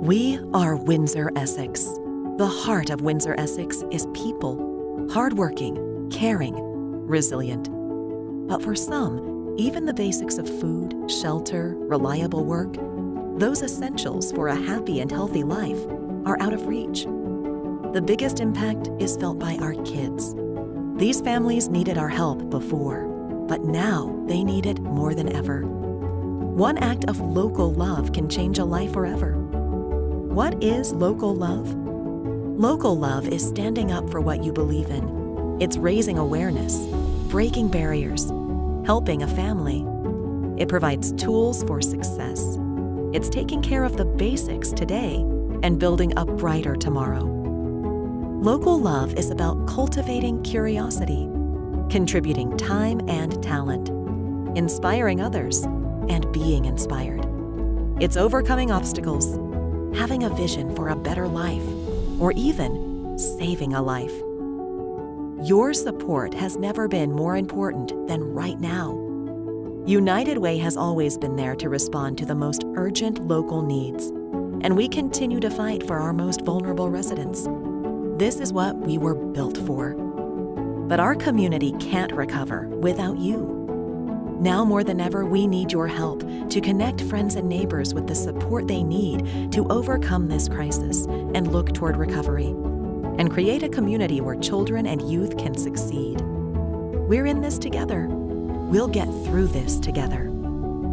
We are Windsor, Essex. The heart of Windsor, Essex is people, hardworking, caring, resilient. But for some, even the basics of food, shelter, reliable work, those essentials for a happy and healthy life, are out of reach. The biggest impact is felt by our kids. These families needed our help before, but now they need it more than ever. One act of local love can change a life forever. What is local love? Local love is standing up for what you believe in. It's raising awareness, breaking barriers, helping a family. It provides tools for success. It's taking care of the basics today and building a brighter tomorrow. Local love is about cultivating curiosity, contributing time and talent, inspiring others, and being inspired. It's overcoming obstacles, having a vision for a better life, or even saving a life. Your support has never been more important than right now. United Way has always been there to respond to the most urgent local needs, and we continue to fight for our most vulnerable residents. This is what we were built for. But our community can't recover without you. Now more than ever, we need your help to connect friends and neighbors with the support they need to overcome this crisis and look toward recovery, and create a community where children and youth can succeed. We're in this together. We'll get through this together.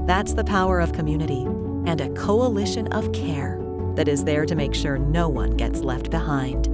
That's the power of community and a coalition of care that is there to make sure no one gets left behind.